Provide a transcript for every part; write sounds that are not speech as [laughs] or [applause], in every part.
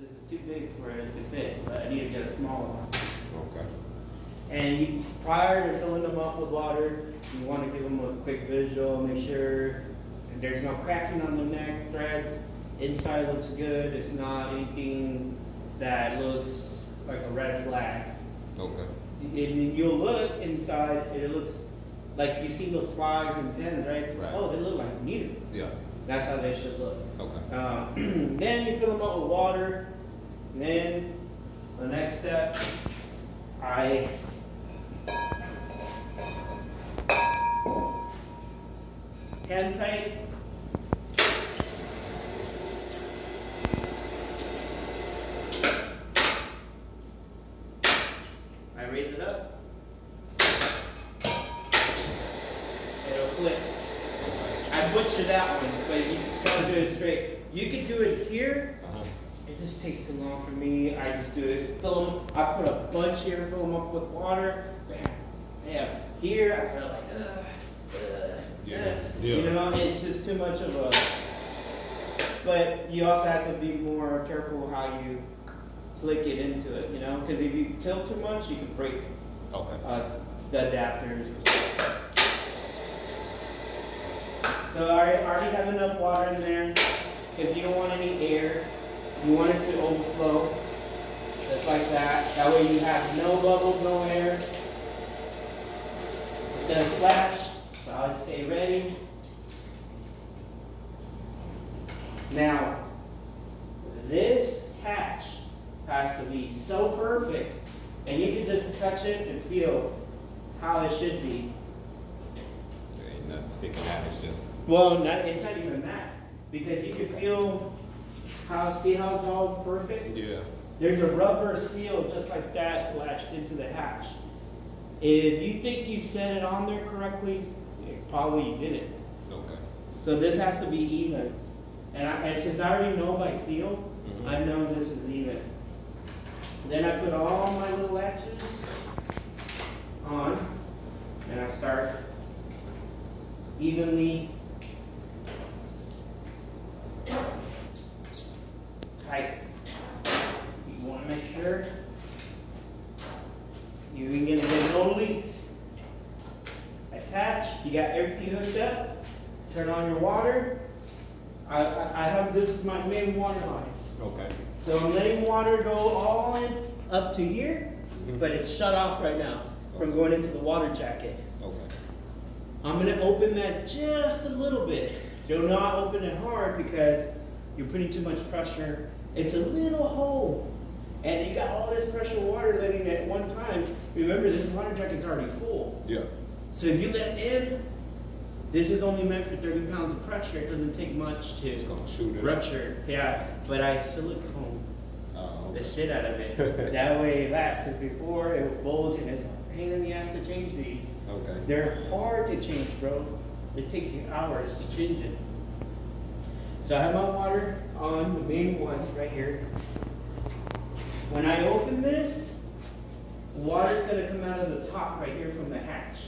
This is too big for it to fit, but I need to get a smaller one. Okay. And you, prior to filling them up with water, you want to give them a quick visual, make sure there's no cracking on the neck threads. Inside looks good. It's not anything that looks like a red flag. Okay. And you'll look inside, it looks like you see those flags and tens, right? Right. Oh, they look like new. Yeah. That's how they should look. Okay. Uh, [clears throat] then you fill them up with water. Then the next step, I hand tight. I raise it up. It'll flip. I butchered that one, but you gotta do it straight. You could do it here. Uh-huh. It just takes too long for me. I just do it. Fill them. I put a bunch here. Fill them up with water. Bam, bam. Here I feel like, uh, uh, Yeah, yeah. You know, it's just too much of a. But you also have to be more careful how you click it into it. You know, because if you tilt too much, you can break Okay. uh, the adapters. So I already have enough water in there because you don't want any air. You want it to overflow, just like that. That way you have no bubbles, no air. It's gonna splash, so I'll stay ready. Now, this hatch has to be so perfect, and you can just touch it and feel how it should be. There ain't nothing sticking out. It's just. Well, not, it's not even that, because you can feel how, see how it's all perfect? Yeah. There's a rubber seal just like that latched into the hatch. If you think you set it on there correctly, probably you didn't. Okay. So this has to be even. And, I, and since I already know by feel, Mhm. I know this is even. Then I put all my little latches on, and I start evenly tight. You want to make sure you ain't gonna get no leaks. Attach. You got everything hooked up. Turn on your water. I, I, I have this is my main water line. Okay. So I'm letting water go all in up to here, mm-hmm. but it's shut off right now from going into the water jacket. Okay. I'm gonna open that just a little bit. Do not open it hard because you're putting too much pressure. It's a little hole. And you got all this pressure water letting at one time. Remember, this water jacket is already full. Yeah. So if you let in, this is only meant for 30 pounds of pressure. It doesn't take much It's to shoot it. rupture. Yeah, but I silicone Oh. the shit out of it. [laughs] that way it lasts. Because before it would bulge and it's a pain in the ass to change these. Okay. They're hard to change, bro. It takes you hours to change it. So I have my water on the main one right here. When I open this, water's gonna come out of the top right here from the hatch.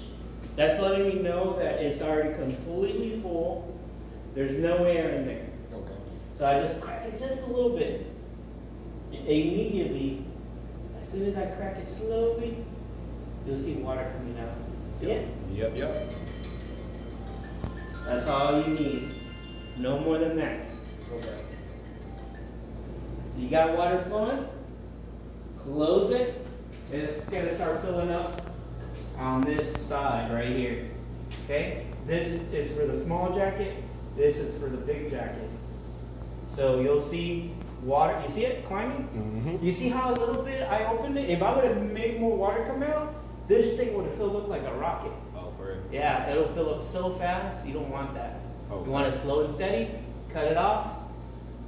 That's letting me know that it's already completely full. There's no air in there. Okay. So I just crack it just a little bit. Immediately, as soon as I crack it slowly, you'll see water coming out. See it? Yep. Yep. That's all you need. No more than that. Okay. So you got water flowing, close it, and it's gonna start filling up on this side right here. Okay? This is for the small jacket, this is for the big jacket. So you'll see water, you see it climbing? Mm-hmm. You see how a little bit I opened it? If I would have made more water come out, this thing would have filled up like a rocket. Oh, for real. Yeah, it'll fill up so fast, you don't want that. Okay. You want it slow and steady, cut it off.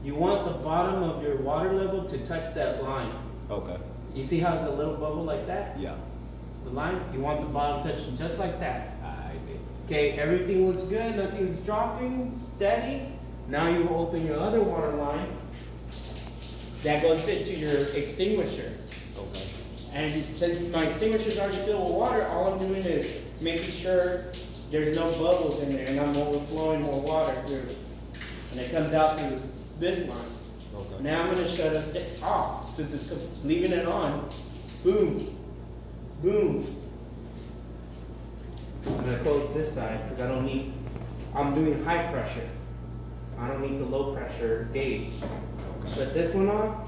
You want the bottom of your water level to touch that line. Okay. You see how it's a little bubble like that? Yeah. The line? You want the bottom touching just like that. I did. Okay, everything looks good, nothing's dropping, steady. Now you will open your other water line. That goes into your extinguisher. Okay. And since my extinguisher's already filled with water, all I'm doing is making sure there's no bubbles in there and I'm overflowing more water through. And it comes out through this line. Okay. Now I'm gonna shut it off, since it's leaving it on. Boom, boom. I'm gonna close this side, because I don't need, I'm doing high pressure. I don't need the low pressure gauge. Okay. Shut this one on,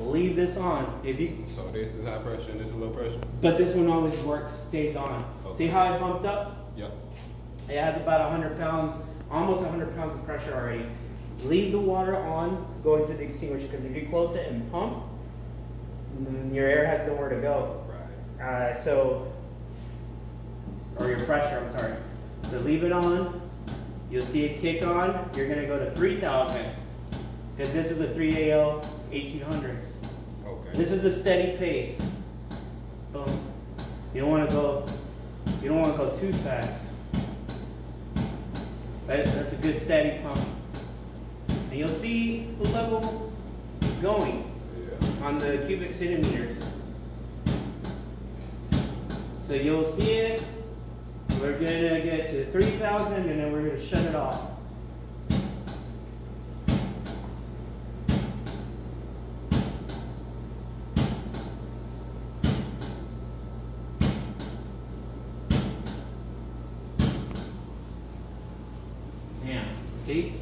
leave this on. If you, So this is high pressure and this is low pressure? but this one always works, stays on. Okay. See how I bumped up? Yep. It has about hundred pounds, almost hundred pounds of pressure already. Leave the water on, go into the extinguisher, because if you close it and pump, your air has nowhere to go. Right. Uh, so, or your pressure, I'm sorry. So leave it on, you'll see it kick on, you're gonna go to three thousand. Because this is a three AL eighteen hundred. Okay. This is a steady pace. Boom. You don't wanna go, you don't wanna go too fast. That, that's a good steady pump. And you'll see the level going. On the cubic centimeters. So you'll see it, we're gonna get to three thousand and then we're gonna shut it off. Now, see?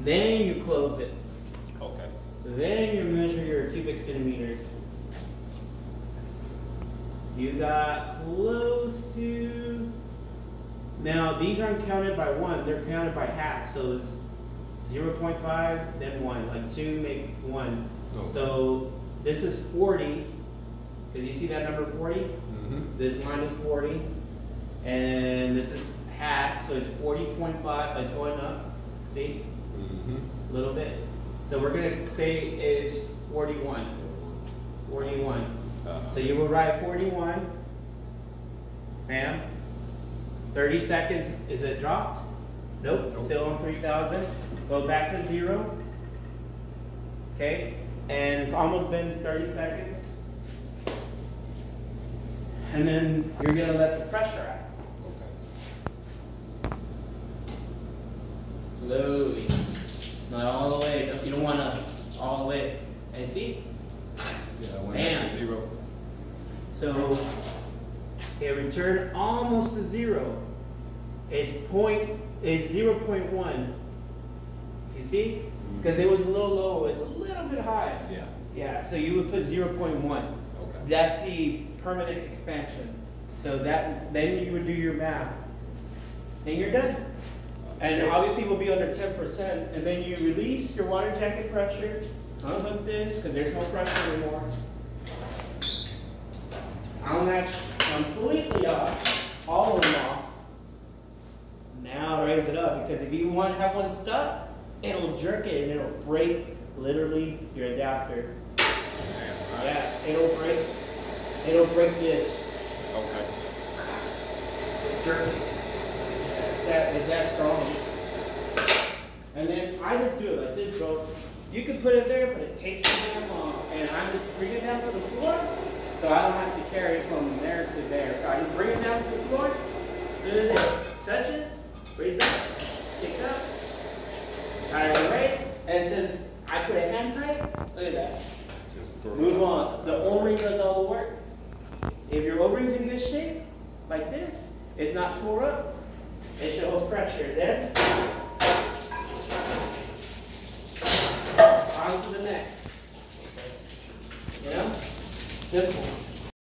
Then you close it. Centimeters. You got close to, now these aren't counted by one, they're counted by half, so it's zero point five, then one, like two make one. Okay. So this is forty, cause you see that number forty? Mm-hmm. This minus forty, and this is half, so it's forty point five, it's going up, see? Mm-hmm. a little bit. So we're gonna say is forty-one. Forty-one. Uh, So you will write forty-one. Bam. Thirty seconds, is it dropped? Nope, Nope. still on three thousand. Go back to zero. Okay, and it's almost been thirty seconds. And then you're gonna let the pressure out. Okay. Slowly. Not all the way, you don't wanna all the way. And see, Yeah, Bam. zero. So it returned almost to zero. It's point is zero point one. You see? Mm-hmm. Because it was a little low, it's a little bit high. Yeah. Yeah, so you would put zero point one. Okay. That's the permanent expansion. So that then you would do your math. Then you're done. And obviously we'll be under ten percent, and then you release your water jacket pressure, unhook this, because there's no pressure anymore. I'll match completely off, all of them off. Now raise it up, because if you want to have one stuck, it'll jerk it and it'll break literally your adapter. Yeah, it'll break, it'll break this. Okay. jerk it. It's that, that strong. And then I just do it like this, bro. You can put it there, but it takes too damn long. And I'm just bring it down to the floor, so I don't have to carry it from there to there. So I just bring it down to the floor, this, touches, raise up, kick up, tie it away. And since I put a hand tight, look at that. Just Move on. The O-ring does all the work. If your O-ring's in good shape, like this, it's not tore up, it should hold pressure. Then, on